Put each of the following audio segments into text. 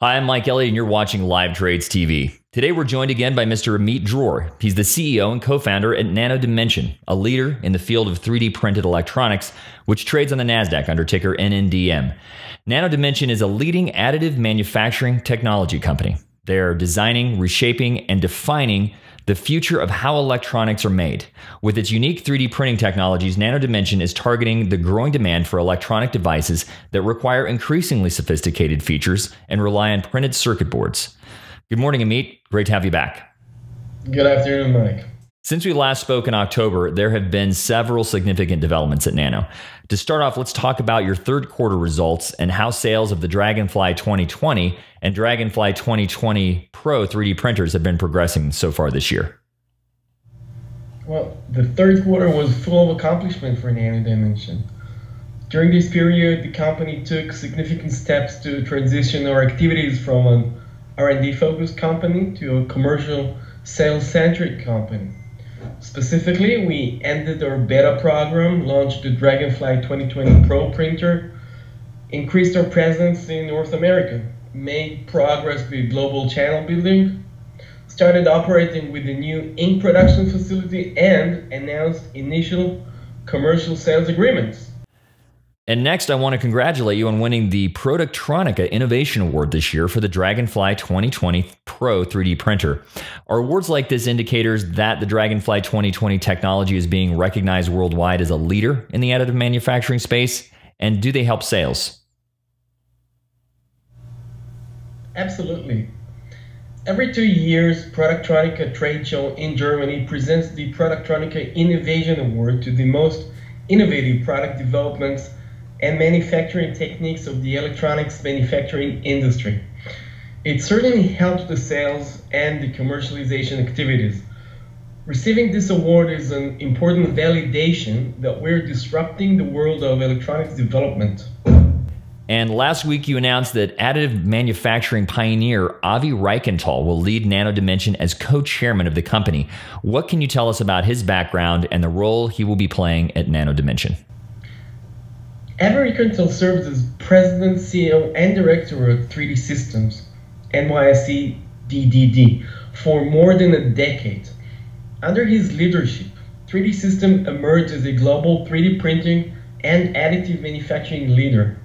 Hi, I'm Mike Elliott, and you're watching Live Trades TV. Today, we're joined again by Mr. Amit Dror. He's the CEO and co founder at Nano Dimension, a leader in the field of 3D printed electronics, which trades on the NASDAQ under ticker NNDM. Nano Dimension is a leading additive manufacturing technology company. They're designing, reshaping, and defining the future of how electronics are made. With its unique 3D printing technologies, Nano Dimension is targeting the growing demand for electronic devices that require increasingly sophisticated features and rely on printed circuit boards. Good morning, Amit. Great to have you back. Good afternoon, Mike. Since we last spoke in October, there have been several significant developments at Nano. To start off, let's talk about your third quarter results and how sales of the Dragonfly 2020 and Dragonfly 2020 Pro 3D printers have been progressing so far this year. Well, the third quarter was full of accomplishment for Nano Dimension. During this period, the company took significant steps to transition our activities from an R&D focused company to a commercial sales centric company. Specifically, we ended our beta program, launched the Dragonfly 2020 Pro printer, increased our presence in North America, made progress with global channel building, started operating with the new ink production facility, and announced initial commercial sales agreements. And next, I want to congratulate you on winning the Productronica Innovation Award this year for the Dragonfly 2020 Pro 3D printer. Are awards like this indicators that the Dragonfly 2020 technology is being recognized worldwide as a leader in the additive manufacturing space? And do they help sales? Absolutely. Every two years, Productronica trade show in Germany presents the Productronica Innovation Award to the most innovative product developments and manufacturing techniques of the electronics manufacturing industry. It certainly helps the sales and the commercialization activities. Receiving this award is an important validation that we're disrupting the world of electronics development. And last week, you announced that additive manufacturing pioneer Avi Reichental will lead Nano Dimension as co chairman of the company. What can you tell us about his background and the role he will be playing at Nano Dimension? Avi Reichental serves as president, CEO, and director of 3D Systems, NYSE DDD, for more than a decade. Under his leadership, 3D System emerged as a global 3D printing and additive manufacturing leader.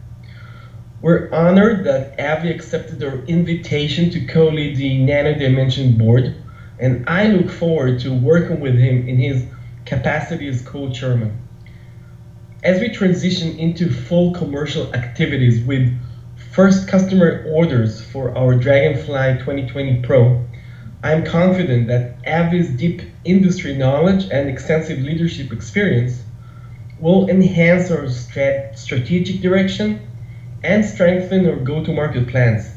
We're honored that Avi accepted our invitation to co-lead the Nano Dimension board, and I look forward to working with him in his capacity as co-chairman as we transition into full commercial activities with first customer orders for our Dragonfly 2020 Pro, I am confident that Avi's deep industry knowledge and extensive leadership experience will enhance our strat strategic direction and strengthen our go-to-market plans.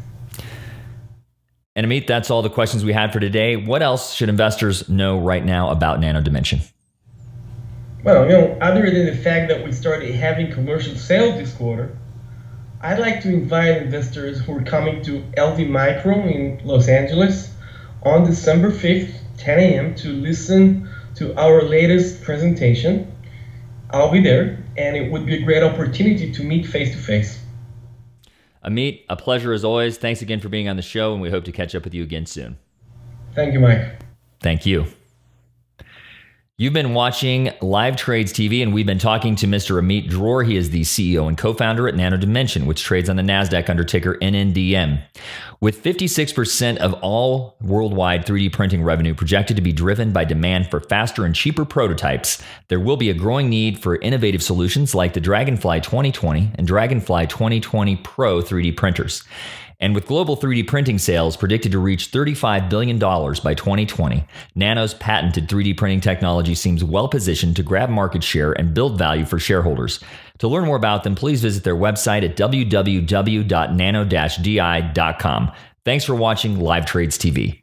And Amit, that's all the questions we had for today. What else should investors know right now about Nano Dimension? Well, you know, other than the fact that we started having commercial sales this quarter, I'd like to invite investors who are coming to LD Micro in Los Angeles on December 5th, 10 a.m. to listen to our latest presentation. I'll be there, and it would be a great opportunity to meet face to face. Amit, a pleasure as always. Thanks again for being on the show, and we hope to catch up with you again soon. Thank you, Mike. Thank you. You've been watching Live Trades TV, and we've been talking to Mr. Amit Dror. He is the CEO and co founder at Nano Dimension, which trades on the NASDAQ under ticker NNDM. With 56% of all worldwide 3D printing revenue projected to be driven by demand for faster and cheaper prototypes, there will be a growing need for innovative solutions like the Dragonfly 2020 and Dragonfly 2020 Pro 3D printers. And with global 3D printing sales predicted to reach $35 billion by 2020, Nano's patented 3D printing technology seems well positioned to grab market share and build value for shareholders. To learn more about them, please visit their website at www.nano-di.com. Thanks for watching Live Trades TV.